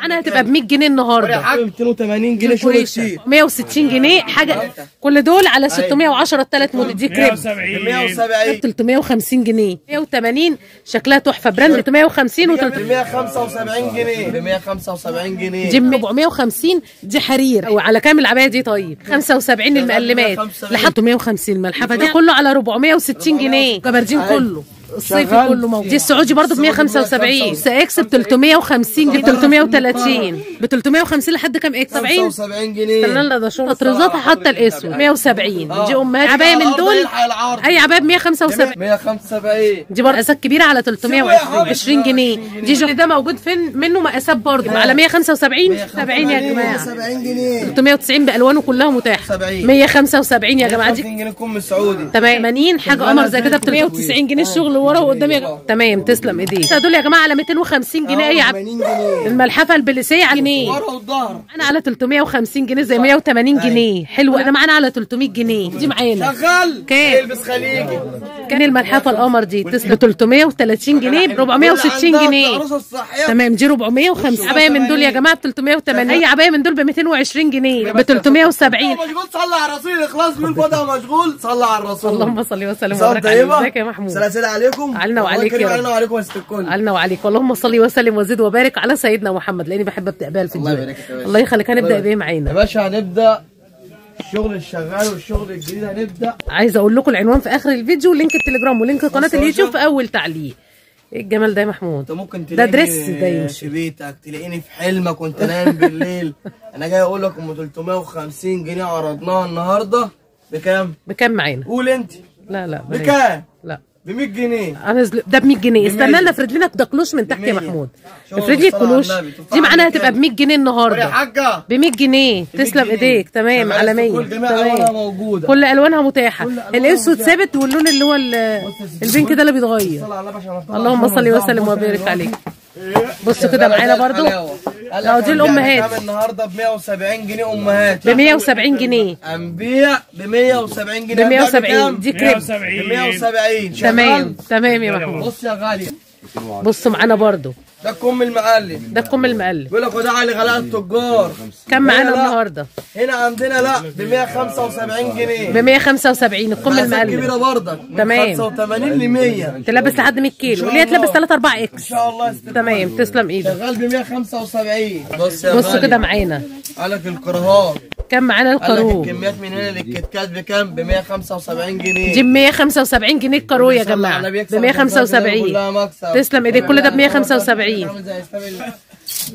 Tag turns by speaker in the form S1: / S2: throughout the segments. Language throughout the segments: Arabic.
S1: معناها هتبقى ب 100 جنيه النهارده.
S2: حاجة 280 جنيه شغل. كتير.
S1: 160 جنيه حاجة. كل دول على 610 الثلاث موديل. دي كريب.
S2: 170
S1: 350 جنيه. 180 شكلها تحفة. براند 350 و
S2: ب 175 جنيه. ب 175 جنيه.
S1: جيم 450 دي حرير. وعلى كام العباية دي طيب؟ 75 المقلمات.
S2: 175.
S1: لحد 350 الملحفة. دي كله على 460 جنيه. جبردين كله. الصيفي. كله موجود. دي السعودي برضه ب 175 إكس ب 350 ب 330 ب 350 لحد كام؟ إكس 70
S2: 75 جنيه.
S1: استنى لنا ده شغل طريزاتها حتى الأسود 170 دي امهات عباية من دول؟ أي عباية ب 175
S2: 175
S1: دي برضه مقاسات كبيرة على 320 20 جنيه. دي جو ده موجود فين؟ منه مقاسات برضه. على 175 70 يا جماعة.
S2: 70 جنيه.
S1: 390 بألوانه كلها متاحة.
S2: 70.
S1: 175 يا جماعة. دي
S2: 50 جنيه كم سعودي
S1: تمام. 80 حاجة. قمر زي كده ب 390 جنيه الشغل ورا وقدام يا تمام تسلم إيديك. دول يا جماعة على 250 جنيه اي عب
S2: 80 جنيه.
S1: الملحفة البليسيه على جنيه
S2: ورا والظهر
S1: معانا على 350 جنيه زي 180 جنيه. حلو انا معانا على 300 جنيه. دي معانا.
S2: شغال.
S1: كام؟
S2: إلبس خليجي.
S1: كان الملحفة القمر دي ب 330 جنيه ب 460 جنيه. تمام دي 450 عباية من دول يا جماعة ب 380 أي عباية من دول ب 220 جنيه. ب 370
S2: مشغول؟ صلى على الرسول. الاخلاص من فضا مشغول صلى على الرسول.
S1: اللهم صل وسلم وبارك إزيك يا محمود؟
S2: سلاسل عليكم.
S1: علينا وعليك
S2: الله
S1: يا رب.
S2: علينا وعليكم يا ست الكل.
S1: علينا وعليك. اللهم صل وسلم وزد وبارك على سيدنا محمد لأني بحب أبدأ بيها
S2: الله
S1: الفيديوهات
S2: يبارك يا.
S1: الله يخليك. هنبدأ بإيه
S2: يا
S1: معانا
S2: باشا هنبدأ الشغل الشغال والشغل الجديد هنبدأ
S1: عايزه أقول لكم العنوان في آخر الفيديو ولينك التليجرام ولينك
S2: قناة
S1: اليوتيوب. في أول تعليق إيه الجمال ده يا محمود
S2: أنت ممكن
S1: ده
S2: تلاقيني
S1: دريس ده يمشي
S2: في بيتك تلاقيني في حلمك وأنت نايم بالليل أنا جاي أقول لك أم 350 جنيه عرضناها النهارده بكام؟
S1: بكام معانا
S2: قول أنت
S1: لا لا.
S2: بكام؟
S1: لا
S2: ب 100 جنيه.
S1: أنا زل... ده ب 100 جنيه استنى
S2: 100.
S1: لنا افرد لنا ده كلوش من تحت يا
S2: ب 100.
S1: محمود افرد لي الكلوش دي معناها هتبقى ب 100 جنيه
S2: يا
S1: النهارده
S2: حاجة.
S1: ب 100 جنيه تسلم. ايديك. تمام على 100
S2: كل جميع ألوانها موجودة.
S1: كل
S2: ألوانها متاحة. الأسود.
S1: ثابت واللون اللي هو ال- البينك ده اللي بيتغير. اللهم صل وسلم وبارك. عليك. بصوا كده معانا برضو. لو دي الامهات
S2: النهارده ب 170 جنيه أمهات.
S1: ب 170 جنيه.
S2: هنبيع ب 170 جنيه.
S1: ب 170 دي كريب.
S2: ب 170
S1: تمام تمام يا محمود.
S2: بص يا غالي.
S1: بصوا معانا برضو.
S2: ده الكم المقلب
S1: ده الكم المقلب
S2: بيقول لك وده علي غلاء التجار
S1: كم معانا. النهارده؟
S2: هنا عندنا لا ب 175 جنيه.
S1: ب 175 الكم
S2: مقاسات
S1: المقلب
S2: كبيرة برضك. من
S1: تمام.
S2: 85 ل 100 ان
S1: تلبس لحد 100 كيلو. واللي هي تلبس 3 4 X.
S2: شاء الله
S1: تمام. تسلم إيدك.
S2: شغال ب 175 بص يا غالي.
S1: كده معانا.
S2: قالك الكاروهات
S1: كم معانا
S2: قال لك
S1: الكارو
S2: الكميات من هنا للكيت كات بكام؟ ب 175 جنيه.
S1: دي ب 175 جنيه الكارو يا
S2: على جماعة.
S1: ب
S2: يكسب كلها
S1: 175
S2: مكسب.
S1: تسلم إيديك. كل ده ب 175
S2: عامل زي إسلام ال-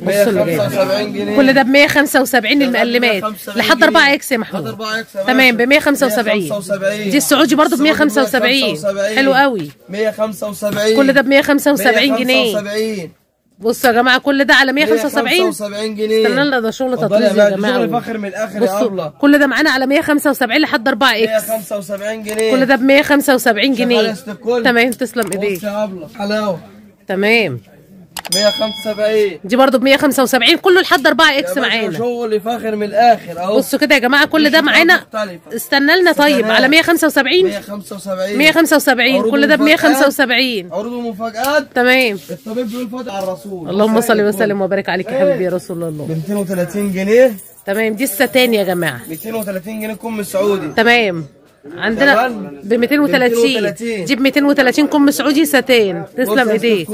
S1: بصوا اللي جاي.
S2: 175 جنيه.
S1: كل ده ب 175 المقلمات
S2: 175
S1: لحد 4 X يا محمود.
S2: 4 X
S1: تمام ب
S2: باشا.
S1: 175
S2: 175
S1: دي السعودي برضه ب 175
S2: 175.
S1: حلو قوي.
S2: 175
S1: كل ده ب 175 جنيه.
S2: 175
S1: بصوا يا جماعة كل ده على 175
S2: 175 جنيه.
S1: استنى لنا ده شغل تطريز
S2: يا
S1: جماعة.
S2: شغل فخر من الآخر يا أبلة.
S1: كل ده معانا على 175 لحد 4 X.
S2: 175 جنيه.
S1: كل ده ب 175
S2: شغال
S1: جنيه. تمام تسلم
S2: بص
S1: ايديك
S2: حلاوة.
S1: تمام.
S2: 175
S1: دي برضه ب 175 كله لحد 4
S2: يا X
S1: معانا.
S2: شغل فاخر من الآخر. أهو.
S1: بصوا كده يا جماعة كل ده معانا. استنى لنا طيب. على 175
S2: 175
S1: 175
S2: عروض
S1: كل ده ب
S2: ومفاجآت.
S1: 175
S2: عروض ومفاجآت
S1: تمام.
S2: الطبيب بيقول فاتح على الرسول.
S1: اللهم صل وسلم وبارك عليك يا حبيبي يا رسول الله.
S2: ب 230 جنيه.
S1: تمام دي الستان يا جماعة.
S2: 230 جنيه كم سعودي
S1: تمام. عندنا. ب 230
S2: 230.
S1: دي ب 230 كم سعودي ستان تسلم
S2: إيديك.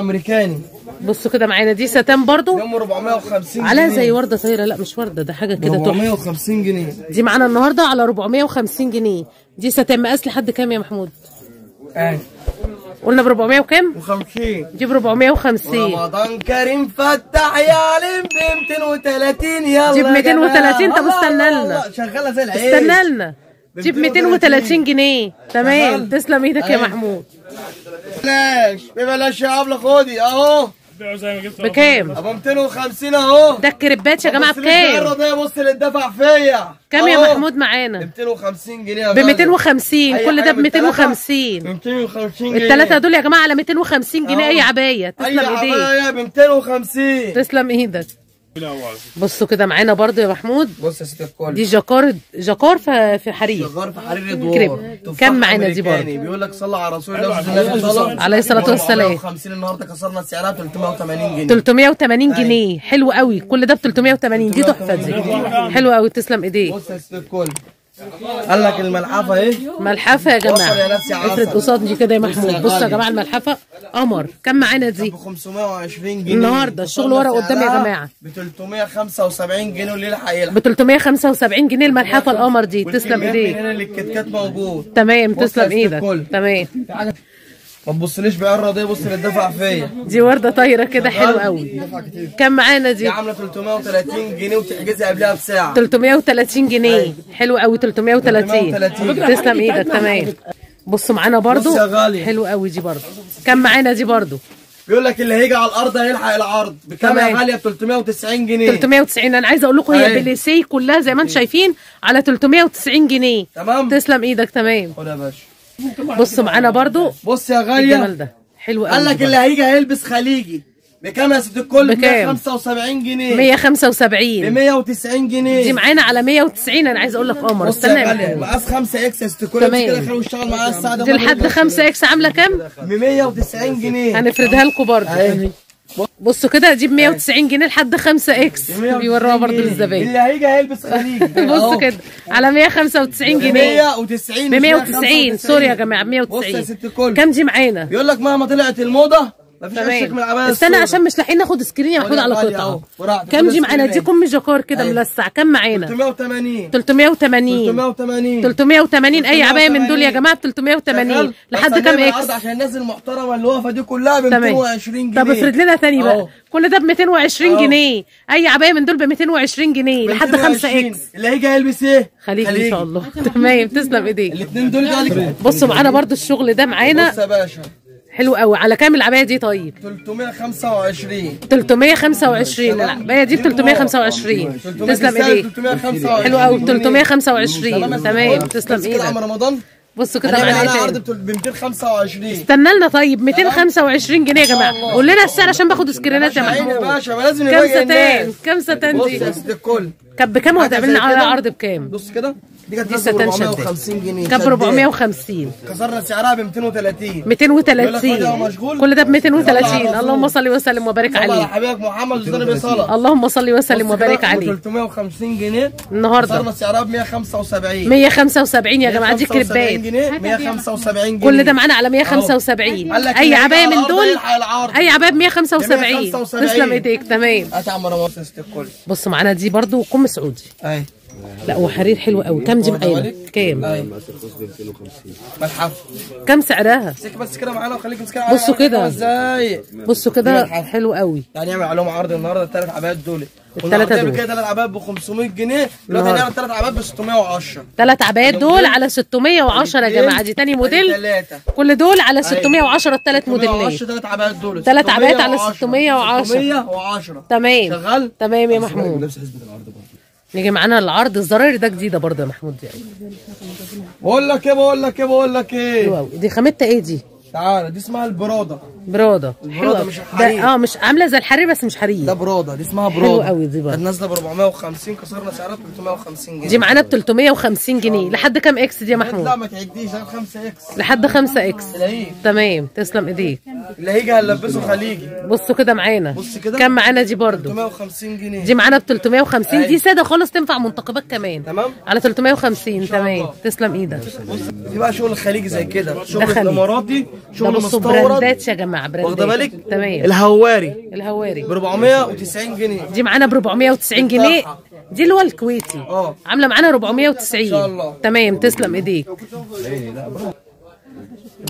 S2: أمريكاني.
S1: بصوا كده معانا دي ستان برضو؟
S2: يوم 450 جنيه.
S1: عليها زي وردة طايرة. لا مش وردة ده حاجة كده تحفة.
S2: 450 جنيه.
S1: دي معانا النهارده على 450 جنيه. دي ستان مقاس لحد كام يا محمود؟
S2: يعني
S1: قلنا ب 400 وكام؟
S2: و50
S1: دي ب 450
S2: رمضان كريم فتح يا علم ب 230 يلا
S1: جيب
S2: يا
S1: 230
S2: جماعة.
S1: طب استنى لنا.
S2: شغالة زي العيش.
S1: استنى لنا. جيب 230 جنيه. تمام. تسلم إيدك يا
S2: أيوة.
S1: محمود.
S2: ببلاش ببلاش يا أبلة. خدي أهو.
S1: بكام؟
S2: أبو 250 أهو.
S1: ده الكريبات يا
S2: جماعة
S1: بكام؟
S2: ده بص اللي اتدفع فيا.
S1: كام يا. محمود
S2: ب
S1: معانا
S2: 250 جنيه يا
S1: ب
S2: غالي.
S1: 250
S2: أي
S1: كل ده ب
S2: بالتلاتة
S1: 250
S2: ب 250 جنيه.
S1: الثلاثه دول يا جماعة على 250 جنيه. أي عباية.
S2: أي
S1: تسلم ايديك.
S2: عباية. ب 250
S1: تسلم إيدك. بصوا كده معانا برضو يا محمود
S2: بص يا ست الكل.
S1: دي جاكار جاكار في في حرير.
S2: شغال في حرير. ادوار
S1: كم معانا دي. برضه؟
S2: بيقول لك صلى على رسول الله صلى الله عليه وسلم.
S1: عليه الصلاة والسلام.
S2: 50 النهارده كسرنا سعرها 380 جنيه.
S1: 380 جنيه. حلو قوي. كل ده ب 380 دي تحفة دي. حلو قوي. تسلم إيديك.
S2: بص يا ست الكل. قال لك الملحفة اهي
S1: ملحفة يا
S2: جماعة. عسل.
S1: افرد قصادي كده يا محمود. بصوا يا. جماعة الملحفة قمر. كم معانا دي؟
S2: ب 520 جنيه.
S1: النهاردة. الشغل ورا قدامي يا جماعة.
S2: ب 375 جنيه والليله هيلحق
S1: ب 375 جنيه الملحفة القمر دي. تسلم إيديك.
S2: هنا للكتكات موجود.
S1: تمام تسلم
S2: إيدك.
S1: تمام.
S2: ما تبصليش بعين راضية بص اللي اتدفع فيا.
S1: دي وردة طايرة كده حلو قوي كم معانا
S2: دي؟
S1: دي
S2: عاملة 330 جنيه وتحجزي قبلها بساعة.
S1: 330 جنيه. حلو قوي 330
S2: 330.
S1: تسلم إيدك تمام. بصوا معانا برضو.
S2: بص يا غالي.
S1: حلو قوي دي برضو. كم معانا دي برضو؟
S2: بيقول لك اللي هيجي على الأرض هيلحق العرض. بكام. يا غاليه ب 390 جنيه.
S1: 390 أنا عايزه أقول لكم هي
S2: أيوة.
S1: بليسي كلها زي ما أنتم شايفين على 390 جنيه.
S2: تمام.
S1: تسلم إيدك تمام.
S2: خد يا باشا.
S1: بصوا معانا برضو.
S2: بص يا غالية.
S1: الجمال ده. حلو قوي
S2: قال لك اللي هيجي هيلبس خليجي. بكام يا ست الكل.
S1: بكام؟
S2: 175 جنيه. ب
S1: 175
S2: 190 جنيه.
S1: دي معانا على 190 أنا عايزه أقول لك قمر. استنى
S2: مقاس 5 X يا ست الكل. كده خليه يشتغل معايا الساعة
S1: دي لحد 5 X عاملة كام؟
S2: ب 190 جنيه.
S1: هنفردها لكم برضه بصوا كده دي ب 190 جنيه لحد 5 X.
S2: 190
S1: بيوروها برضه
S2: جنيه.
S1: للزباين.
S2: اللي هيجي هيلبس خليجي.
S1: بصوا كده على 195 جنيه.
S2: 190
S1: ب 190 sorry يا جماعة ب
S2: بص يا
S1: 190
S2: ست الكل.
S1: كام دي معانا
S2: بيقول لك مهما طلعت الموضة مفيش أشيك من
S1: تمام
S2: العبايه
S1: استنى. عشان مش لاحقين ناخد screen يا محمود على. قطعه.
S2: خد
S1: دي معانا دي. كم جاكار كده
S2: أيوة.
S1: ملسع. كام معانا؟
S2: 380
S1: 380
S2: 380
S1: 380 أي عباية من دول يا جماعة؟ ب 380
S2: شغال.
S1: لحد كام
S2: X؟ عشان الناس المحترمه اللي واقفه دي كلها ب
S1: تمام.
S2: 220 جنيه
S1: طب افرد لنا ثاني بقى. كل ده ب 220
S2: أهو.
S1: جنيه. أي عباية من دول ب 220 جنيه. لحد 5
S2: 220.
S1: X
S2: اللي هيجي هيلبس إيه؟
S1: خليجي إن شاء الله. تمام. تسلم إيديك.
S2: الاثنين دول
S1: بصوا معانا برضو الشغل ده معانا.
S2: بص يا باشا.
S1: حلو قوي. على كام العباية دي طيب؟
S2: 325
S1: 325 العباية دي ب 325 تسلم إيديك.
S2: 325
S1: حلو قوي. 325 تمام. تسلم إيدك.
S2: رمضان.
S1: بصوا كده معانا إيه
S2: عرض ب 225
S1: استنى لنا طيب. 225 جنيه يا جماعة. قول لنا السعر عشان باخد سكرينات يا
S2: عيني يا
S1: محمود
S2: باشا لازم
S1: كام ستان؟ كام ستان دي؟ كانت بكام وهتعمل لنا. عرض بكام؟
S2: بص كده. دي كانت
S1: شداد
S2: 450 جنيه.
S1: كانت ب
S2: شداد.
S1: 450
S2: كسرنا سعرها ب 230
S1: 230 كل ده ب 230 اللهم صل وسلم وبارك
S2: على
S1: عليه.
S2: حبيبك محمد وصلي بصلاة.
S1: اللهم صل وسلم وبارك عليه.
S2: 350 جنيه.
S1: النهارده.
S2: كسرنا سعرها ب 175
S1: 175 يا جماعة دي
S2: 175
S1: كريبات
S2: جنيه 175 جنيه
S1: كل ده معانا على 175
S2: قال لك أي عباية
S1: من دول. أي عباية ب 175
S2: 175.
S1: تسلم إيديك تمام. بصوا معانا دي برضو قم سعودي.
S2: اهي
S1: لا وحرير حلو قوي كام دي معانا كام
S2: اهي ملحفه
S1: كام سعرها؟
S2: امسك بس كده معانا وخليك امسك معانا
S1: بصوا كده.
S2: إزاي؟
S1: بصوا كده حلو قوي
S2: يعني نعمل عليهم عرض النهارده الثلاث عبايات دول. كنا
S1: دول.
S2: كده ثلاث عبايات ب 500 جنيه. دلوقتي. هنعمل ثلاث عبايات ب 610
S1: ثلاث عبايات دول على 610 يا جماعة. دي تاني موديل.
S2: ثلاثة
S1: كل دول على 610 الثلاث موديلات
S2: ثلاث عبايات دول.
S1: تلات عبايات على 610.
S2: 610
S1: تمام.
S2: شغال؟
S1: تمام يا محمود. نيجي معانا العرض الزراير ده جديدة برضه يا محمود دي
S2: بقول لك إيه بقول لك إيه بقول لك إيه؟
S1: قوي دي خامتها إيه دي؟
S2: تعالى دي اسمها البرادة.
S1: برادة. حلوة.
S2: مش
S1: ده
S2: الحرير.
S1: آه مش عاملة زي الحرير بس مش
S2: ده
S1: حرير
S2: برادة دي اسمها برادة.
S1: قوي دي برضه.
S2: كانت نازله ب 450 كسرنا سعرها ب 350 جنيه.
S1: دي معانا ب 350 جنيه. لحد كام إكس دي يا
S2: لا
S1: محمود؟
S2: ما تعديش. ده 5 X
S1: لحد 5
S2: X
S1: تمام. تسلم إيديك.
S2: اللي هيجي هنلبسه خليجي.
S1: بصوا كده معانا.
S2: بص كده.
S1: كام معانا دي برضه؟
S2: 350 جنيه.
S1: دي معانا ب 350 دي. سادة خالص تنفع منتقبات كمان.
S2: تمام؟
S1: على 350
S2: شاء
S1: تمام. تسلم إيدك.
S2: بص دي بقى شغل خليجي زي كده. شغل
S1: خليجي.
S2: شغل مستورد؟
S1: براندات يا جماعة براندات.
S2: واخدة بالك؟
S1: تمام.
S2: الهواري.
S1: الهواري.
S2: ب 490 جنيه.
S1: دي معانا ب 490 جنيه. دي اللي هو الكويتي.
S2: آه.
S1: عاملة معانا 490
S2: إن شاء الله.
S1: تمام تسلم إيديك.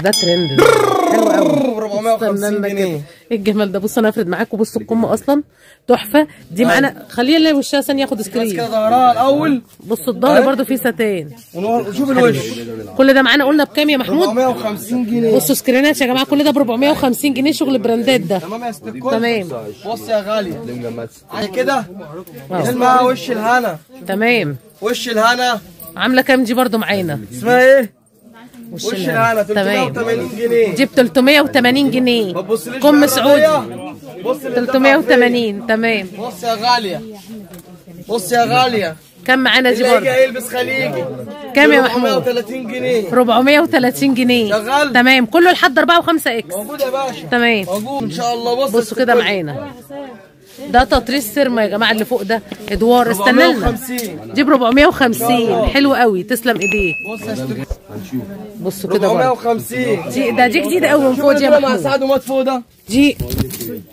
S1: ده ترند ده. حلو قوي.
S2: ب 450 جنيه.
S1: إيه الجمال ده؟ بصوا أنا أفرد معاكم بصوا الكم أصلا تحفة. دي معانا خلينا نلاقي وشها ثانية ياخد
S2: بس كده
S1: screen
S2: ظهرها الأول.
S1: بصوا الظهر برضو فيه ستان
S2: وشوف الوش.
S1: كل ده معانا قلنا بكام يا محمود؟
S2: 450 جنيه.
S1: بصوا سكرينات يا جماعة كل ده ب 450 جنيه شغل براندات ده.
S2: تمام يا ست
S1: تمام.
S2: بص يا غالي. على كده اسمها وش الهنا.
S1: تمام.
S2: وش الهنا.
S1: عاملة كام دي برضو معانا؟
S2: اسمها إيه؟
S1: وش تمام.
S2: 380 جنيه.
S1: دي ب 380 جنيه.
S2: ما تبصليش
S1: كم سعودي.
S2: بص اللي
S1: 380 تمام.
S2: بص يا غالية. بص يا غالية.
S1: كم معانا دي
S2: اللي هيلبس خليجي.
S1: كام يا محمود؟
S2: 430 جنيه.
S1: 430 جنيه.
S2: شغال.
S1: تمام. كله لحد 4 و5 إكس.
S2: موجود يا باشا.
S1: تمام.
S2: موجود. إن شاء الله. بص
S1: بصوا كده معانا. ده تطريز سيرما يا جماعة اللي فوق ده. إدوار استنى لنا.
S2: 450
S1: جيب 450 حلو قوي. تسلم
S2: ستري
S1: بصوا كده برضه.
S2: 450
S1: دي ده دي جديده قوي من فوق دي يا
S2: مع
S1: محمود.
S2: سعد ومات فوق ده.
S1: دي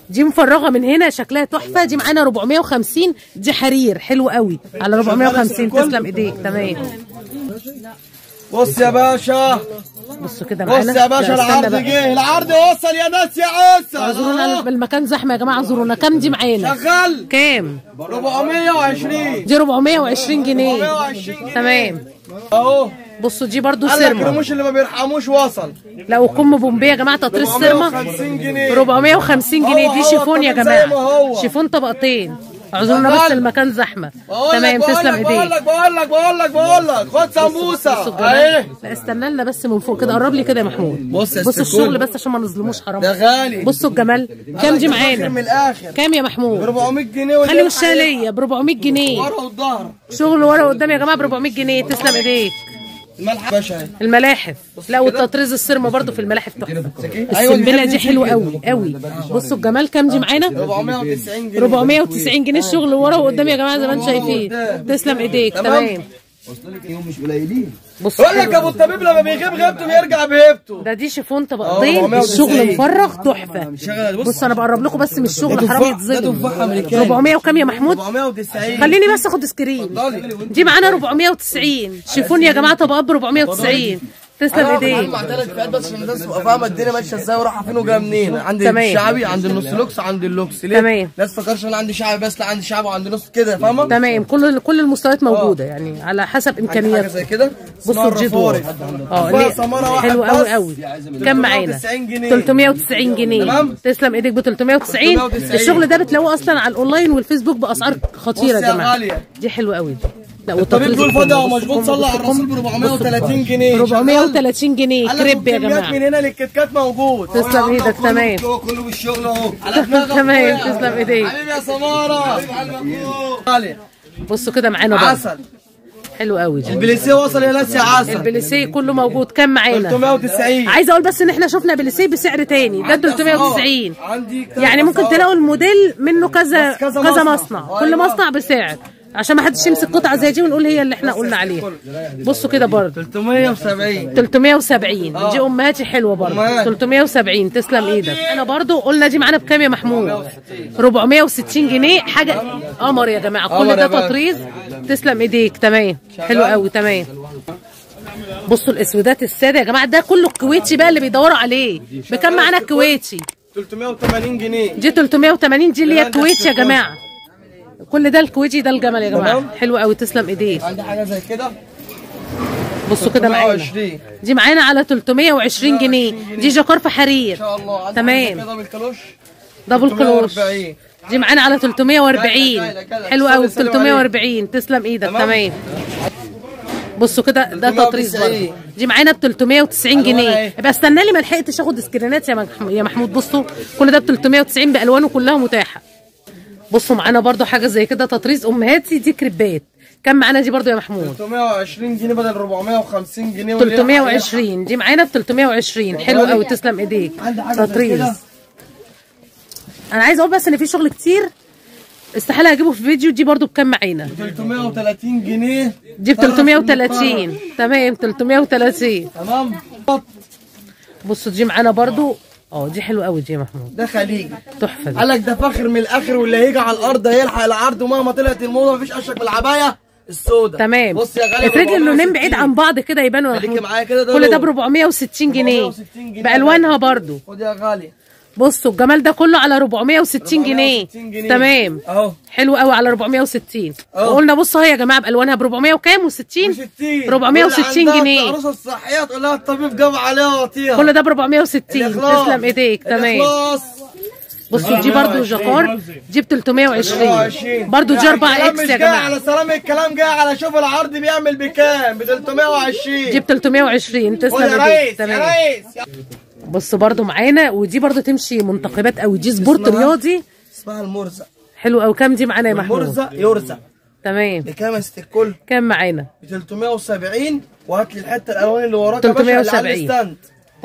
S1: دي مفرغة من هنا. شكلها تحفة. دي معانا 450 دي حرير. حلو قوي. على 450 تسلم إيديك. تمام.
S2: بص يا باشا.
S1: بصوا كده معانا
S2: بص يا باشا
S1: لا،
S2: العرض. جه العرض وصل يا ناس يا عسى
S1: اعذرونا المكان زحمة يا جماعة اعذرونا. كام دي معانا؟
S2: شغال.
S1: كام؟
S2: 420
S1: دي 420 جنيه.
S2: 420 جنيه.
S1: تمام.
S2: اهو.
S1: بصوا دي برضو
S2: لك
S1: سيرما
S2: الرموش اللي ما بيرحموش وصل.
S1: لو كم بومبية يا جماعة تطريز سيرما
S2: 450 جنيه.
S1: 450 جنيه. دي شيفون يا
S2: جماعة.
S1: شيفون طبقتين. اعذرونا بس. المكان
S2: زحمة.
S1: تمام تسلم
S2: لك بقول
S1: ايديك
S2: لك بقول لك بقول لك بقول لك خد سمبوسه اهي
S1: استنى لنا بس من فوق كده قرب لي كده يا محمود.
S2: بص الكل.
S1: الشغل بس عشان ما نظلموش حرام.
S2: ده غالي.
S1: بصوا الجمال. كام دي
S2: من
S1: معانا
S2: الآخر.
S1: كام يا محمود؟
S2: 400 جنيه
S1: خلي وشها ليا ب 400 جنيه.
S2: ورا والظهر
S1: شغل ورا قدام يا جماعة ب 400 جنيه. تسلم
S2: إيديك. اهي
S1: الملاحف. لا والتطريز السيرما برضو في الملاحف تحفة.
S2: أيوة،
S1: السنبله
S2: بنحب
S1: دي
S2: حلوة.
S1: قوي قوي بصوا الجمال كام دي معانا؟
S2: 490 جنيه.
S1: 490 جنيه الشغل ورا وقدام يا جماعة زي ما أنتم شايفين. تسلم إيديك
S2: تمام.
S1: تمام
S3: مش قليلين.
S2: بقول لك أبو الطبيب لما بيغيب غيبته بيرجع بهيبته
S1: ده دي شيفون طبقتين
S2: 490.
S1: الشغل مفرغ
S2: تحفة. بص
S1: بص أنا بقرب لكم بس من الشغل. حرام يتظلم
S2: تفاح امريكاني
S1: 400 وكام يا محمود؟
S2: 490
S1: خليني بس آخد screen. دي معانا 490 شيفون يا جماعة طبقات ب 490 تسلم إيديك.
S2: مع ثلاث فئات بس عشان الناس تبقى فاهمه الدنيا ماشية إزاي ورايحه فين وجايه منين. عندي
S1: تمام.
S2: الشعبي عند النص لوكس عند اللوكس. ليه؟
S1: تمام.
S2: الناس فكرش أنا عندي شعبي بس لا عندي شعبي وعندي نص كده فاهمة؟
S1: تمام. كل كل المستويات موجودة يعني على حسب
S2: حاجة
S1: إمكانيات.
S2: زي كده؟
S1: بصوا الجدول آه
S2: ليه؟
S1: حلو قوي قوي كم معانا
S2: 390 جنيه.
S1: 390 جنيه.
S2: تمام.
S1: تسلم إيديك ب 390
S2: 390.
S1: الشغل ده بتلاقوه أصلا على الأونلاين والفيسبوك بأسعار
S2: خطيرة
S1: يا
S2: جماعة.
S1: دي حلوة قوي دي.
S2: الطبيب دول
S1: الكم،
S2: فاضي
S1: بصوا
S2: ومشغول
S1: الكم،
S2: صلى على الرسول ب
S1: الكم.
S2: 430 جنيه.
S1: 430 جنيه. كريب يا جماعة.
S2: من هنا للكيت كات موجود.
S1: تسلم إيدك تمام.
S3: كله بالشغل
S2: أهو.
S1: تمام. تسلم إيديك.
S2: حبيبي يا سمارة.
S1: بصوا كده معانا بقى.
S2: عسل.
S1: حلو قوي دي
S2: البليسيه وصل يا ناس يا عسل.
S1: البليسيه كله موجود. كام معانا؟
S2: 390
S1: عايزه أقول بس إن إحنا شفنا بليسيه بسعر تاني. ده 390
S2: عندي
S1: يعني ممكن تلاقوا الموديل منه كذا
S2: كذا. مصنع.
S1: كل
S2: أيوة.
S1: مصنع بسعر. عشان ما حدش يمسك قطعة زي دي ونقول هي اللي إحنا قلنا عليها. بصوا كده برضه.
S2: 370
S1: 370 دي أمهاتي حلوة برضه.
S2: أمهات.
S1: 370 تسلم إيدك. أنا برضه قلنا دي معانا بكام يا محمود؟ 460 جنيه. حاجة قمر يا جماعة. كل ده. تطريز. تسلم إيديك. تمام. حلو قوي تمام. بصوا الأسودات السادة يا جماعة. ده كله الكويتي بقى اللي بيدوروا عليه. بكام معانا الكويتي
S2: 380 جنيه.
S1: دي 380 دي اللي هي
S2: لا، ده
S1: الكويت يا. جماعة. كل ده الكويتي ده الجمل يا
S2: جماعة.
S1: حلو قوي تسلم إيديك.
S2: عندي حاجة زي كده؟
S1: بصوا كده معانا.
S2: 320
S1: دي معانا على 320 جنيه. دي جاكار حرير.
S2: إن شاء الله.
S1: تمام.
S2: حاجة كده بالكلوش؟
S1: double كلوش.
S2: 340
S1: دي معانا على 340
S2: جايلة، جايلة.
S1: حلو قوي
S2: سلم
S1: 340 تسلم إيدك.
S2: تمام.
S1: بصوا كده ده تطريز
S2: 390.
S1: برضه دي معانا ب 390
S2: ألوانها
S1: جنيه.
S2: إيه؟
S1: يبقى استنى لي ما لحقتش أخد سكرينات يا محمود. بصوا كل ده ب 390 بألوانه كلها متاحة. بصوا معانا برضو حاجة زي كده تطريز أمهاتي دي كريبات. كم معانا دي برضو يا محمود؟
S2: 320 جنيه بدل 450 جنيه واللي
S1: 320 دي معانا ب 320 حلو قوي تسلم
S2: إيديك.
S1: تطريز. أنا عايزه أقول بس إن في شغل كتير استحالة أجيبه في فيديو دي برضو بكام معانا؟
S2: 330 جنيه.
S1: دي ب 330 تمام 330
S2: تمام.
S1: بصوا دي معانا برضو آه دي حلوة قوي دي يا محمود.
S2: ده خليجي
S1: تحفة دي.
S2: قال لك ده فخر من الآخر واللي هيجي على الأرض هيلحق العرض ومهما طلعت الموضة مفيش اشك بالعباية السوداء
S1: تمام.
S2: بص يا غالي
S1: افرد لي اللونين بعيد عن بعض كده يبانوا يا
S2: معايا كده
S1: كل ده ب
S2: لون.
S1: 460 جنيه
S2: 460 جنيه.
S1: بألوانها برضو.
S2: خد يا غالي.
S1: بصوا الجمال ده كله على 460 جنيه
S2: 460 جنيه.
S1: تمام
S2: اهو
S1: حلو قوي على 460
S2: أهو.
S1: وقلنا بصوا اهي يا جماعة بالوانها ب 400 وكام و60
S2: 60
S1: 460 جنيه
S2: العروسه الصحيه تقول لها الطبيب جاب عليها وطيها
S1: كل ده ب 460
S2: الإخلاص.
S1: تسلم ايديك تمام. بصوا دي برضو جاكار دي ب 320
S2: 320
S1: برضو دي
S2: يعني
S1: 4
S2: الكلام إكس
S1: يا جماعة
S2: على سلام الكلام جاي على شوف العرض بيعمل بكام ب 320
S1: دي ب 320
S2: خد
S1: تسلم
S2: يا
S1: ايديك
S2: ريس يا
S1: تمام
S2: ريس
S1: بص برضو معانا ودي برضو تمشي منتقبات قوي دي سبورت؟ رياضي.
S2: اسمها المرزق.
S1: حلو قوي كام دي معانا يا محمود؟
S2: المرزق يرزق.
S1: تمام.
S2: بكام يا ست الكل؟
S1: كام معانا؟
S2: ب 370 وهات لي الحتة الألوان اللي وراك يا باشا اللي على
S1: 370.
S2: الستاند.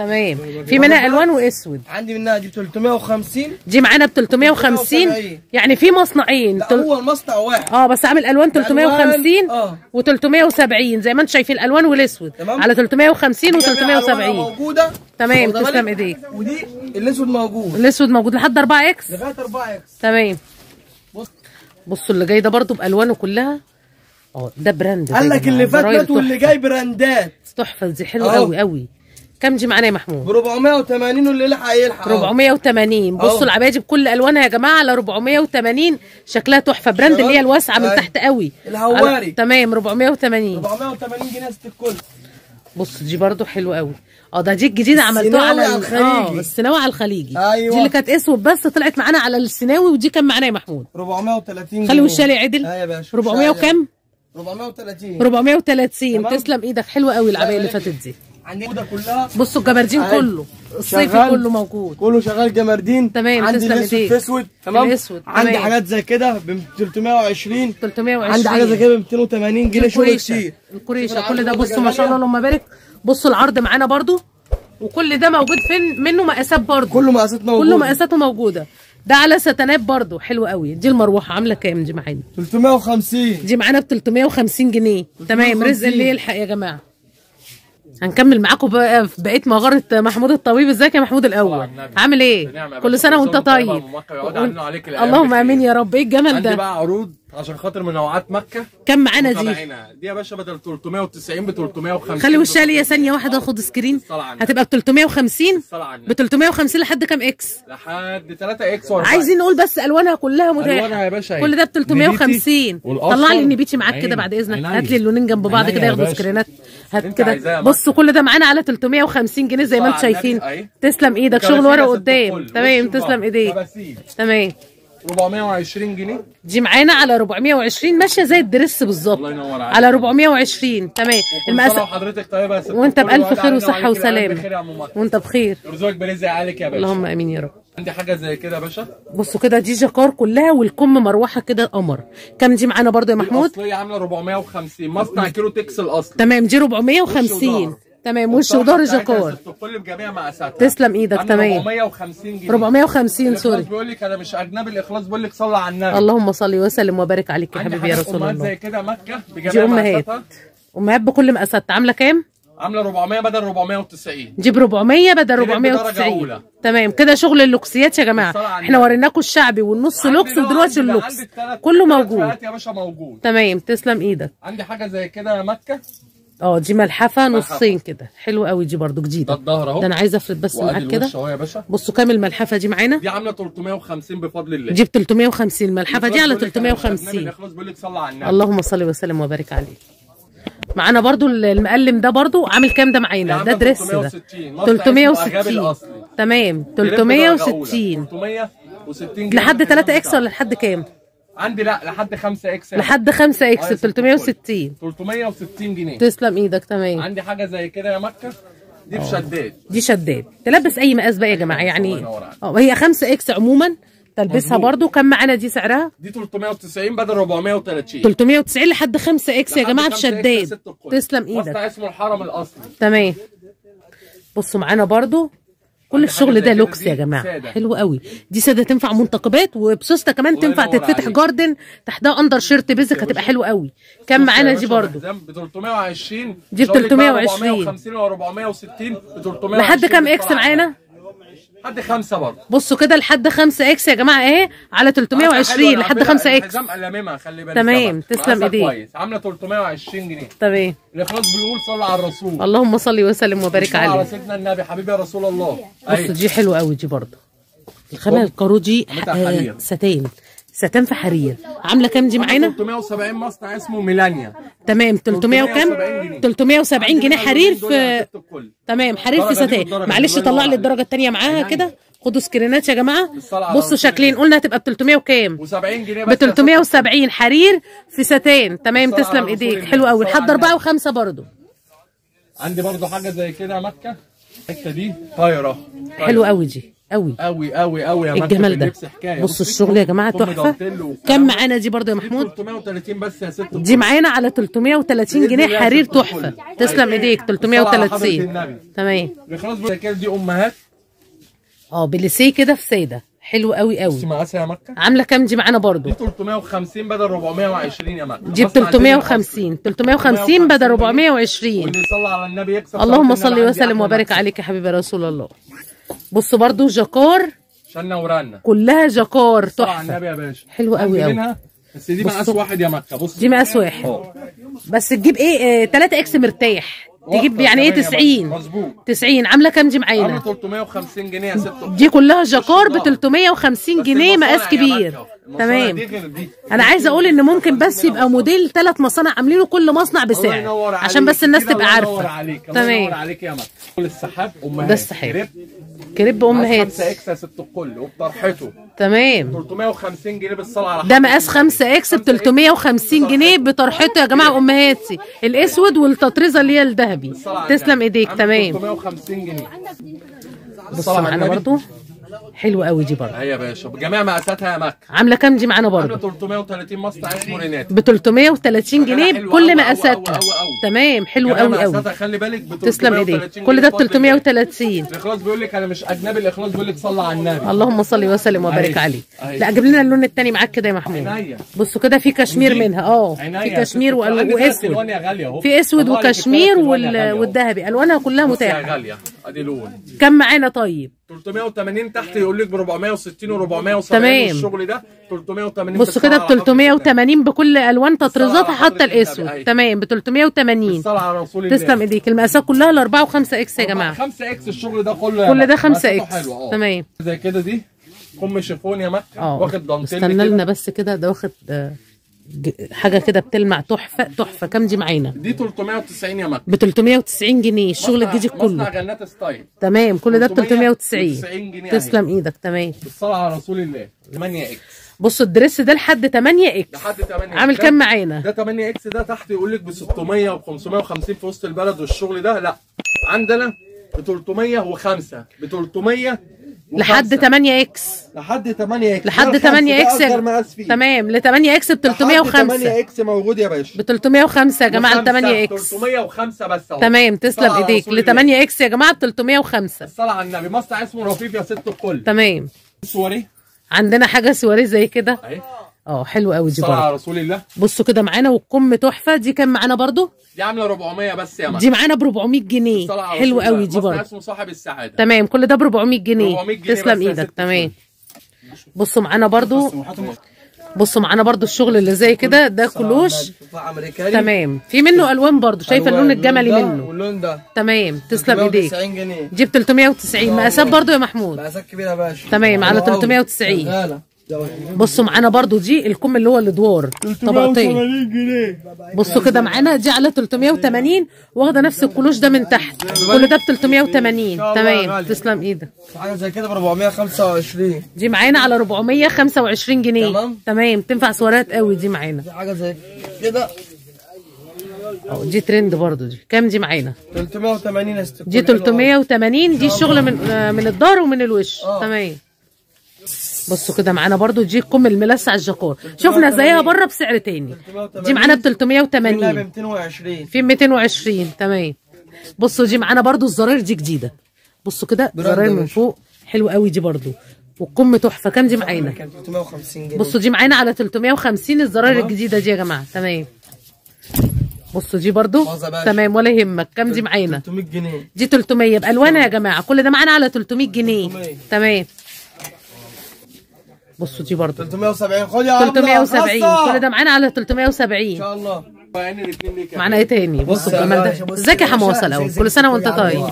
S1: تمام. في منها ألوان وأسود.
S2: عندي منها دي ب 350
S1: دي معانا ب 350
S2: 370.
S1: يعني في مصنعين.
S2: لا
S1: تل...
S2: هو المصنع واحد.
S1: آه بس عامل ألوان 350
S2: آه.
S1: و370 زي ما أنتم شايفين الألوان والأسود.
S2: تمام.
S1: على 350
S2: جميع ألوانها
S1: و370
S2: موجودة.
S1: تمام، تسلم
S2: بالك؟
S1: إيديك.
S2: ودي الأسود موجود.
S1: الأسود موجود. لحد 4 X؟
S2: لغاية 4 X.
S1: تمام.
S2: بص.
S1: بصوا اللي جاي ده برضو بألوانه كلها. آه ده brand.
S2: قال لك اللي فات مات واللي. جاي براندات.
S1: تحفة دي
S2: حلوة.
S1: قوي قوي كام دي معانا يا
S2: ب
S1: محمود
S2: 480 واللي يلحق يلحق أهو.
S1: 480 بصوا. العباية دي بكل ألوانها يا جماعة على 480 شكلها تحفة براند. اللي هي الواسعة من
S2: أيوة.
S1: تحت قوي
S2: الهواري.
S1: تمام 480
S2: 480 جنيه الكل
S1: بص دي برضو حلوة قوي آه ده دي الجديدة عملتوها على
S2: على الخليجي.
S1: آه السيناوي على الخليجي
S2: أيوة.
S1: دي اللي كانت أسود بس طلعت معانا على السيناوي ودي كان معانا يا محمود
S2: 430 جنيه
S1: خلي وشها عدل
S2: آه يا باشا
S1: 400
S2: وشها
S1: وكام
S2: 430
S1: 430
S2: تمام.
S1: تسلم إيدك حلوة قوي العباية اللي فاتت دي
S2: كلها.
S1: بصوا الجبردين
S2: أهي.
S1: كله الصيفي. كله موجود.
S2: كله شغال جمردين
S1: تمام،
S2: عندي
S1: الأسود.
S2: في أسود تمام.
S1: الأسود،
S2: عندي. حاجات زي كده ب 320
S1: 320
S2: عندي حاجة زي كده ب 280 جنيه شغل كتير. القريشة
S1: كل ده بصوا ما شاء الله اللهم بارك. بصوا العرض معانا برضو وكل ده موجود فين؟ منه مقاسات برضو.
S2: كله مقاسات موجودة.
S1: كله مقاساته موجودة. ده على ستانات برضو حلو قوي. دي المروحة عاملة كام دي معانا؟
S2: 350
S1: دي معانا ب 350 جنيه. تمام رزق اللي يلحق يا جماعة. هنكمل معاكم بقى في بقية مغارة محمود الطبيب. ازيك يا محمود الأول؟ عامل
S4: إيه؟
S1: كل.
S4: سنة
S1: وانت
S4: سنة وأنت طيب.
S1: طيب. اللهم. آمين يا رب. إيه الجمل
S4: عندي
S1: ده؟
S4: بقى عروض عشان خاطر منوعات مكة
S1: كم معانا دي
S4: دي يا باشا بدل 390 ب 350
S1: خلي وشها ليا ثانية واحدة خد
S4: screen.
S1: هتبقى ب 350
S4: الصلاة على
S1: ب
S4: النبي.
S1: 350 لحد كام X
S4: لحد 3 X و4
S1: عايزين نقول بس ألوانها كلها متاحة
S4: ألوانها يا باشا أهي.
S1: كل ده ب 350
S4: نبيتي والأصفر.
S1: طلع لي النبيتي معاك. كده بعد
S4: إذنك.
S1: هات لي اللونين جنب بعض كده
S4: يا
S1: ياخدوا. سكرينات هات كده بصوا كل ده معانا على 350 جنيه زي ما
S4: أنتم
S1: شايفين.
S4: أهي.
S1: تسلم
S4: إيدك
S1: شغل ورا
S4: ست
S1: قدام. تمام تسلم. ايديك. تمام
S4: 420 جنيه.
S1: دي معانا على 420 ماشية زي الدرس بالظبط.
S4: الله ينور عليك.
S1: على 420 تمام. المقاس
S4: وحضرتك طيبة يا ست.
S1: وانت
S4: بألف
S1: خير
S4: وصحة وسلامة.
S1: وانت بخير.
S4: يرزقك برزق عليك يا باشا.
S1: اللهم آمين يا رب.
S4: عندي حاجة زي كده يا باشا؟
S1: بصوا كده دي جاكار كلها والكم مروحة كده قمر. كام دي معانا برضو يا محمود؟
S4: الاصليه عاملة 450 مصنع كيلو تكس الاصلي
S1: تمام دي
S4: وش
S1: 450
S4: وظهر.
S1: تمام وش وظهر جاكار
S4: كل بجميع مقاساتها.
S1: تسلم
S4: إيدك
S1: تمام.
S4: 450 جنيه.
S1: 450
S4: الإخلاص
S1: سوري.
S4: بيقول لك أنا مش أجنبي الإخلاص بيقول لك صلى على النبي.
S1: اللهم صل وسلم وبارك عليك يا حبيبي يا رسول
S4: أمهات
S1: الله.
S4: زي كده
S1: مكة
S4: بجميع مقاساتها.
S1: أمهات بكل مقاساتها. عاملة كام؟
S4: عاملة 400 بدل 490
S1: دي ب 400 بدل
S4: كده بدرجة
S1: 490
S4: أولى.
S1: تمام. كده شغل اللوكسيات يا جماعة.
S4: إحنا.
S1: وريناكم الشعبي والنص لوكس ودلوقتي اللوكس. كله موجود.
S4: يا باشا موجود.
S1: تمام. تسلم إيدك.
S4: عندي حاجة زي كده مكة.
S1: آه دي
S4: ملحفة.
S1: نصين كده. حلو قوي دي برضو
S4: ده
S1: جديده
S4: الظهر اهو.
S1: ده أنا عايزة أفرد بس معاك كده.
S4: أهو يا باشا.
S1: بصوا كام الملحفة دي معانا؟
S4: دي عاملة 350 بفضل الله.
S1: دي ب 350 الملحفة دي على
S4: الإخلاص بيقول لك أنا مش أجنبي،
S1: 350
S4: الاخلاص بيقول لك صلى على النبي.
S1: اللهم صل وسلم وبارك عليه. معانا برضو المقلم ده برضو عامل كام ده معانا؟ ده dress ده.
S4: 360. مصنع اسمه أغابي
S1: 360
S4: الأصلي.
S1: تمام.
S4: جريب درجة أولى.
S1: 360
S4: 360 جنيه
S1: لحد 3
S4: بالنظام X.
S1: ولا لحد كام؟
S4: عندي لا لحد 5 X
S1: لحد 5 X
S4: آه،
S1: ب
S4: يا ست الكل.
S1: 360
S4: 360 جنيه.
S1: تسلم إيدك تمام.
S4: عندي حاجة زي كده يا مكة. دي بشداد
S1: دي شداد. تلبس أي مقاس بقى يا
S4: جماعة
S1: يعني. آه هي 5 X عموما تلبسها. برضو. كم معانا دي سعرها؟
S4: دي 390 بدل 430
S1: 390 لحد 5 إكس يا جماعة
S4: 5 إكس يا
S1: بشداد. تسلم إيدك.
S4: مصنع اسمه الحرم الأصلي.
S1: تمام. بصوا معانا برضو كل الشغل ده لوكس يا جماعة
S4: سادة.
S1: حلو قوي دي سادة تنفع منتقبات وبسوستة كمان تنفع تتفتح
S4: عليك.
S1: جاردن تحتها under shirt basic هتبقى حلوة قوي كام معانا دي برضو
S4: ب 320
S1: دي ب
S4: مش هقول لك بقى
S1: 320.
S4: 450 و 460 ب 320
S1: لحد كام
S4: X
S1: معانا.
S4: لحد خمسة برضه.
S1: بصوا كده لحد 5 X يا جماعة اهي على 320 لحد 5 X.
S4: حزام قلمها خلي بالك.
S1: تمام،. تسلم إيديك.
S4: كويس. عاملة 320 جنيه.
S1: تمام
S4: الإخلاص بيقول صلى على الرسول.
S1: اللهم صل وسلم وبارك
S4: صلى على
S1: عليه
S4: سيدنا النبي حبيبي يا رسول الله.
S1: بصوا
S4: أيوة.
S1: دي حلوة قوي دي برضو الخامة الكارو دي
S4: قيمتها
S1: آه،. ستان ستان في حرير عاملة كام دي معانا؟
S4: 370 مصنع اسمه ميلانيا.
S1: تمام. 300 وكام؟
S4: 370 جنيه.
S1: 370 جنيه. حرير في. تمام. حرير في ستان معلش طلع لي الدرجة الثانية معاها كده. خدوا سكرينات يا
S4: جماعة.
S1: بصوا شكلين. قلنا هتبقى ب 300 وكام؟
S4: و70 جنيه
S1: ب 370 حرير في ستان تمام. تسلم ايديك. حلو قوي لحد
S4: على
S1: 4 و5 برضو.
S4: عندي برضو حاجة زي كده مكة. الحتة دي طايرة.
S1: حلو قوي دي. قوي.
S4: قوي قوي قوي. يا
S1: الجمال ده. بصوا الشغل يا
S4: جماعة تحفة.
S1: كم. معانا دي برضو يا محمود؟
S4: 330 بس يا ست
S1: دي معانا على 330 جنيه حرير. تحفة. تسلم
S4: أيوة.
S1: إيديك
S4: الصلاة على حضرة
S1: 330
S4: النبي.
S1: تمام.
S4: خلاص دي امهات
S1: آه بليسيه كده في ساده حلو قوي قوي.
S4: مقاسها يا مكة.
S1: عاملة كام دي معانا برضو
S4: دي 350 بدل 420 يا مكة.
S1: دي ب 350 350 بدل 420
S4: واللي يصلي على النبي يكسب
S1: اللهم صل وسلم وبارك عليك يا حبيبي رسول الله. بصوا برضو جاكار.
S4: شلنا ورانا.
S1: كلها جاكار
S4: صلى على
S1: تحفة.
S4: النبي يا باشا.
S1: حلو قوي قوي.
S4: بس دي مقاس. واحد يا مكة. بص.
S1: دي مقاس واحد.
S4: آه.
S1: بس تجيب إيه 3 إكس مرتاح. تجيب يعني إيه
S4: كمان يا
S1: 90
S4: مكة. مظبوط.
S1: 90 عاملة كام دي
S4: عاملة
S1: معانا
S4: 350 جنيه يا ست.
S1: دي كلها جاكار ب 350
S4: بس
S1: جنيه مقاس كبير. تمام. أنا عايزه أقول إن ممكن بس يبقى موديل ثلاث مصانع عاملينه كل مصنع بسعر. عشان بس الناس تبقى عارفة.
S4: عليك. الله ينور
S1: تمام
S4: عليك يا مكة. كل السحاب أمهات.
S1: ده السحاب.
S4: كريب
S1: امهات
S4: 5 X يا ست الكل وبطرحته.
S1: تمام.
S4: 350 جنيه بالصلاة على
S1: ده مقاس 5 X ب 350 جنيه بطرحته يا جماعة امهاتي الأسود والتطريزة اللي هي الذهبي. تسلم.
S4: إيديك.
S1: تمام.
S4: 350 جنيه.
S1: بصوا معانا
S4: النبي.
S1: حلوة قوي دي برضو
S4: هي يا باشا. بجميع مقاساتها يا مكة.
S1: عاملة كام دي معانا
S4: عاملة
S1: برضو
S4: 330 مصنع اسمه رينات.
S1: ب 330 جنيه بكل مقاساتها. تمام حلو قوي قوي.
S4: مقاساتها خلي بالك ب
S1: تسلم
S4: 330
S1: إيديك. كل ده ب
S4: جنيه بفضل الله.
S1: 330
S4: الإخلاص بيقول لك أنا مش أجنبي الإخلاص بيقول لك صلى على النبي.
S1: اللهم صل وسلم وبارك. عليه. لا جيب لنا اللون التاني معاك كده يا محمود. بصوا كده في كشمير؟ منها.
S4: آه
S1: في كشمير
S4: وأسود.
S1: في
S4: أسود
S1: وكشمير. والذهبي. ألوانها كلها متاحة.
S4: غالية. أدي لون.
S1: كم معانا طيب؟
S4: 380 تحت يقول لك ب 460 و470
S1: تمام.
S4: الشغل ده 380
S1: بصوا كده ب 380 بكل ألوان تطريزاتها حتى
S4: الأسود.
S1: تمام ب 380
S4: الصلاة على رسول الله
S1: تسلم إيديك. المقاسات كلها الاربعه وخمسة X يا جماعة.
S4: 5 X الشغل ده كله
S1: كل ده
S4: مكة.
S1: 5
S4: مقاساته X. أه.
S1: تمام.
S4: زي كده دي. كم شيفون يا مكه
S1: أه.
S4: واخد دانتيل
S1: استنى. لنا بس كده ده واخد آه، حاجة كده بتلمع تحفة تحفة. كام دي معانا؟
S4: دي 390 يا مكه
S1: ب 390 جنيه. الشغل
S4: مصنع-
S1: الجديد
S4: مصنع
S1: كله.
S4: غنات style.
S1: تمام. كل ده ب
S4: 390
S1: 390
S4: جنيه
S1: تسلم إيدك. تمام.
S4: بالصلاة على رسول الله. 8 X.
S1: بصوا ال dress ده لحد 8 X.
S4: لحد 8
S1: عامل
S4: ده-
S1: كام معانا؟
S4: ده 8 X ده تحت يقول لك ب 600 وب 550 في وسط البلد والشغل ده. لا. عندنا ب 305 ب 300
S1: لحد 8 إكس.
S3: لحد 8 إكس.
S1: لحد
S3: ده
S1: 8
S3: الخمسة، إكس
S1: تمام ل 8 إكس ب
S3: لحد 8
S1: 305
S3: X موجود يا باشا.
S1: ب 305 يا جماعة ل 8 X.
S4: 305 بس أهو.
S1: تمام تسلم
S4: إيديك.
S1: ل
S4: الله.
S1: 8 إكس يا جماعة ب 305
S4: الصلاة على النبي. مصنع اسمه رفيف يا ست الكل.
S1: تمام.
S4: صوري
S1: عندنا حاجة سواريه زي كده؟
S4: أهي.
S1: آه حلو قوي دي
S4: على
S1: برضه.
S4: رسول الله.
S1: بصوا كده معانا والكم تحفة. دي كام معانا برضه؟
S4: دي عاملة 400 بس يا مكة
S1: دي معانا ب 400 جنيه حلو. قوي دي برضه.
S4: اسمه صاحب السعادة.
S1: تمام كل ده ب 400 جنيه.
S4: 400 جنيه
S1: تسلم
S4: إيدك
S1: تمام. بصوا معانا برضو بصوا معانا. برضو الشغل اللي زي كده. ده كلوش. تمام. في منه ألوان برضو شايفة اللون الجملي منه.
S2: واللون ده.
S1: تمام. تسلم إيديك.
S2: 390 جنيه.
S1: جيب 390 مقاسات برضو يا محمود.
S2: مقاسات كبيرة يا باشا.
S1: تمام، على
S2: حلوة أوي.
S1: 390. بصوا معانا برضو دي الكم اللي هو الادوار طبقتين. بصوا كده معانا دي على 380 واخدة نفس الكلوش ده من تحت. كل ده ب 380
S2: الله
S1: تمام. تسلم إيدك.
S2: حاجة زي كده ب 425
S1: دي معانا على 425 جنيه.
S2: تمام.
S1: تمام تنفع سوارات قوي دي معانا.
S2: في حاجة زي كده.
S1: آه دي ترند برضو دي. كام دي معانا؟
S2: 380 يا ست.
S1: دي
S2: الكل. حلوة. أوي.
S1: 380 دي الشغل من آه، من الظهر ومن الوش.
S2: آه.
S1: تمام. بصوا كده معانا برضو دي الكم الملسع الجاكار. شفنا زيها بره بسعر تاني. دي معانا ب
S2: منها ب
S1: 380
S2: 220
S1: في 220 تمام. بصوا دي معانا برضو الزراير دي جديدة. بصوا كده زراير
S2: يا
S1: من. فوق حلو قوي دي برضو. والكم تحفة. كام دي معانا؟
S2: كان 350 جنيه.
S1: بصوا دي معانا على 350 الزراير الجديدة دي يا جماعة. تمام. بصوا دي برضو. تمام. ولا يهمك. كام دي معانا؟
S2: 300 جنيه.
S1: دي 300 بألوانها يا جماعة. كل ده معانا على 300 جنيه.
S2: 300.
S1: تمام. بصوا دي برضو
S2: 370 خد يا عم
S1: 370 كل ده معانا على
S2: إن
S1: 370
S2: شاء الله.
S4: يعني
S1: معانا إيه تاني؟ بصوا الجمال ده. ازيك يا حموصة
S2: الأول؟
S1: كل سنة
S2: وأنت يا
S1: طيب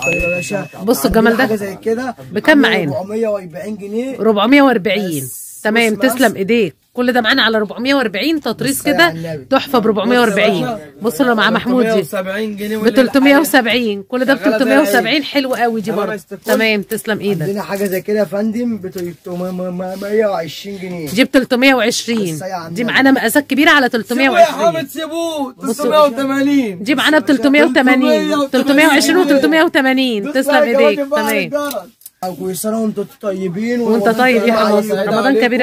S1: بصوا الجمال ده.
S2: حاجة زي كده.
S1: بكام معانا؟
S2: 440 جنيه.
S1: 440
S2: بس.
S1: تمام. تسلم إيديك. كل ده معانا على 440 تطريز كده
S5: النبي.
S1: تحفة ب 440 بصوا لنا مع محمود دي.
S2: 370 جنيه
S1: ب
S2: واللي
S1: 370 كل ده ب
S2: شغالة زي
S1: 370 حلو قوي دي
S2: تمام
S1: برضه. تمام تسلم إيدك.
S5: عندنا حاجة زي كده يا فندم ب 320 جنيه.
S1: دي ب 320
S5: بالصلاة على
S1: دي. معانا مقاسات كبيرة على
S2: سيبوه يا
S1: 320
S2: حامد سيبوه. 380
S1: دي معانا ب 380 320 و 380 تسلم إيديك. تمام.
S5: كل سنه وأنتم طيبين
S1: وأنت طيب يا حمص رمضان كبير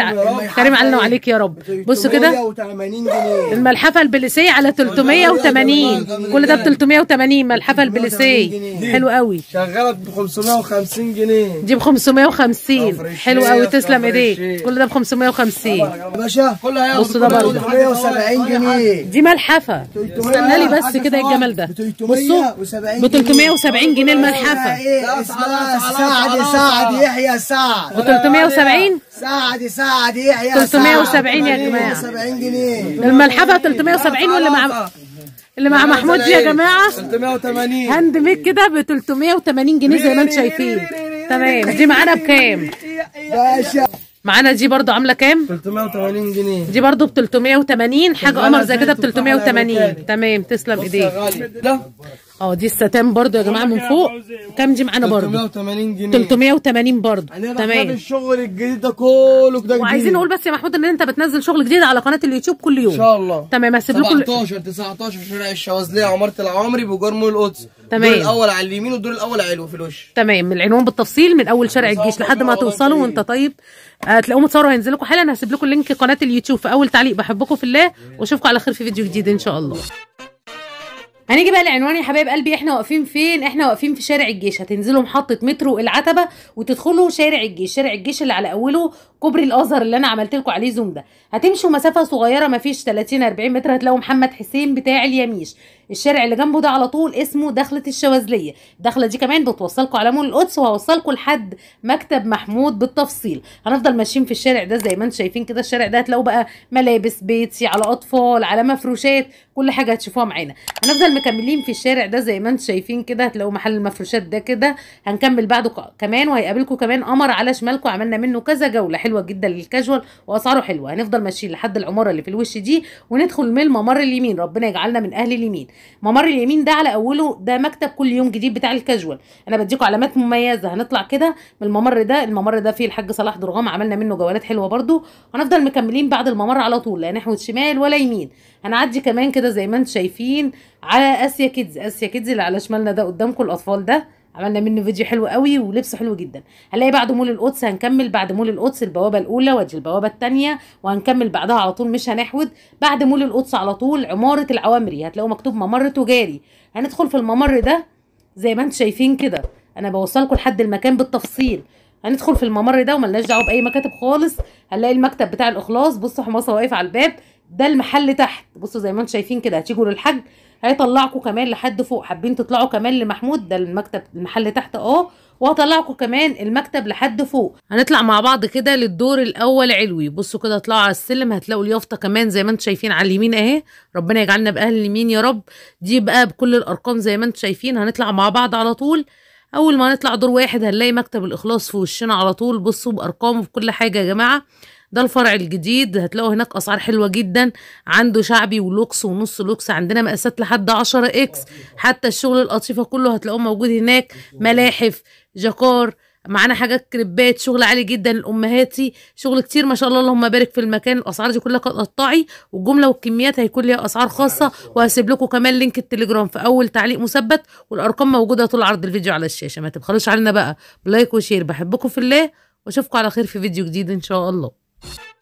S1: كريم علينا وعليك يا رب. بصوا كده.
S5: 380 جنيه.
S1: الملحفة البليسية على 380 كل ده ب 380 ملحفة البليسية. حلو قوي.
S2: شغاله ب 550 جنيه.
S1: دي ب 550
S2: كفر
S1: حلو قوي. تسلم
S2: إيديك.
S1: كل ده ب 550
S5: يا باشا
S1: بصوا ده برضه.
S2: ياخد
S5: 370 جنيه.
S1: دي ملحفة. استنى لي بس كده الجمال ده. بصوا. ب 370 جنيه.
S5: الملحفة. اسمها سعد سعد يحيى سعد.
S1: ب 370
S5: سعد سعد يحيى
S1: 370 يا جماعة.
S5: 370 جنيه.
S1: الملحفة 370 واللي مع اللي مع محمود دي يا جماعة.
S2: 380
S1: handmade كده ب 380 جنيه زي ما أنتم شايفين. تمام. دي معانا بكام؟
S5: باشا.
S1: معانا دي برضو عاملة كام؟
S2: 380 جنيه.
S1: دي برضو ب 380 حاجة قمر زي كده ب 380 تمام. تسلم
S2: إيديك.
S1: آه دي الستان برضو يا جماعة من فوق. كام دي معانا برضو.
S2: 380 جنيه.
S1: 380 برضو. تمام.
S2: الشغل الجديد ده كله كده
S1: وعايزين نقول بس يا محمود إن أنت بتنزل شغل جديد على قناة اليوتيوب كل يوم.
S2: إن شاء الله.
S1: تمام هسيب لكم
S2: 17 19 في شارع الشواذليه عمارة العمري بجار مول القدس.
S1: تمام.
S2: الدور الأول على اليمين والدور الأول علو في الوش.
S1: تمام العنوان بالتفصيل من أول شارع الجيش لحد ما توصلوا وانت طيب. هتلاقوه متصور هينزل لكم حالا هسيب لكم link قناة اليوتيوب في أول تعليق. بحبكم في الله وأشوفكم على خير في فيديو جديد إن شاء الله. هنيجي بقى لعنوان يا حبايب قلبي إحنا واقفين فين؟ إحنا واقفين في شارع الجيش. هتنزلوا محطة مترو العتبة وتدخلوا شارع الجيش. شارع الجيش اللي على أوله كوبري الأزهر اللي أنا عملت لكم عليه zoom ده. هتمشوا مسافة صغيرة ما فيش 30 40 متر هتلاقوا محمد حسين بتاع اليميش. الشارع اللي جنبه ده على طول اسمه دخلة الشواذلية الدخلة دي كمان بتوصلكم على مول القدس وهوصلكم لحد مكتب محمود بالتفصيل. هنفضل ماشيين في الشارع ده زي ما أنتم شايفين كده. الشارع ده هتلاقوا بقى ملابس بيتي على أطفال على مفروشات كل حاجة هتشوفوها معانا. هنفضل مكملين في الشارع ده زي ما أنتم شايفين كده. هتلاقوا محل المفروشات ده كده. هنكمل بعده كمان وهيقابلكم كمان قمر على شمالكم عملنا منه كذا جولة حلوة جدا للكاجوال وأسعاره حلوة. هنفضل ماشيين لحد العمارة اللي في الوش دي وندخل من الممر اليمين. ربنا يجعلنا من أهل اليمين. ممر اليمين ده على أوله ده مكتب كل يوم جديد بتاع الكاجوال. أنا بديكم علامات مميزة هنطلع كده من الممر ده. الممر ده فيه الحاج صلاح درغام عملنا منه جولات حلوة برده هنفضل مكملين بعد الممر على طول لا نحو شمال ولا يمين. هنعدي كمان كده زي ما أنتم شايفين على آسيا كيدز. آسيا كيدز اللي على شمالنا ده قدامكم الأطفال ده. عملنا منه فيديو حلو قوي ولبسه حلو جدا. هنلاقي بعد مول القدس هنكمل بعد مول القدس البوابة الأولى وادي البوابة الثانية وهنكمل بعدها على طول مش هنحود. بعد مول القدس على طول عمارة العوامري هتلاقوا مكتوب ممر تجاري. هندخل في الممر ده زي ما أنتم شايفين كده. أنا بوصلكم لحد المكان بالتفصيل. هندخل في الممر ده وملناش دعوة بأي مكاتب خالص. هنلاقي المكتب بتاع الإخلاص بصوا حماصة واقف على الباب ده المحل تحت. بصوا زي ما أنتم شايفين كده هتيجوا للحاج هيطلعكم كمان لحد فوق. حابين تطلعوا كمان لمحمود؟ ده المكتب المحل تحت. آه وهطلعكم كمان المكتب لحد فوق. هنطلع مع بعض كده للدور الأول علوي. بصوا كده اطلعوا على السلم هتلاقوا اليافطة كمان زي ما أنتم شايفين على اليمين اهي. ربنا يجعلنا بأهل اليمين يا رب. دي بقى بكل الأرقام زي ما أنتم شايفين. هنطلع مع بعض على طول. أول ما نطلع دور واحد هنلاقي مكتب الإخلاص في وشنا على طول. بصوا بارقامه في كل حاجة يا جماعة. ده الفرع الجديد هتلاقوا هناك أسعار حلوة جدا عنده شعبي ولوكس ونص لوكس عندنا مقاسات لحد 10 X حتى الشغل القطيفة كله هتلاقوه موجود هناك ملاحف جاكار معانا حاجات كريبات شغل عالي جدا الامهاتي شغل كتير ما شاء الله اللهم بارك في المكان الأسعار دي كلها قطعي والجمله والكميات هيكون ليها أسعار خاصة وهسيب لكم كمان link التليجرام في أول تعليق مثبت والأرقام موجودة طول عرض الفيديو على الشاشة ما تبخلوش علينا بقى ب like و share بحبكم في الله وأشوفكم على خير في فيديو جديد إن شاء الله. you